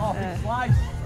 Oh, he sliced.